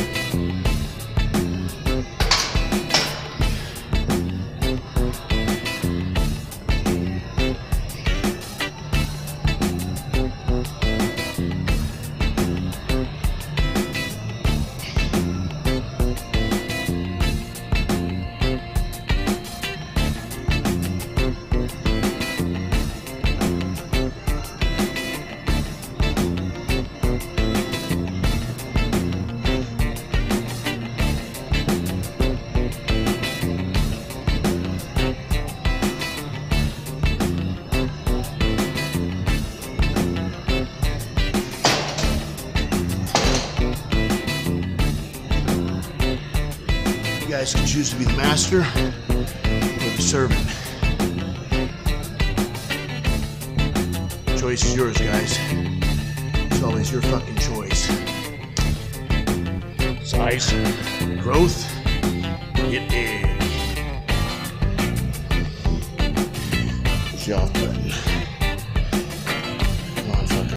Mm-hmm. Guys can choose to be the master or the servant. choice is yours, guys. It's always your fucking choice. Size. Growth. Get big. Push off button.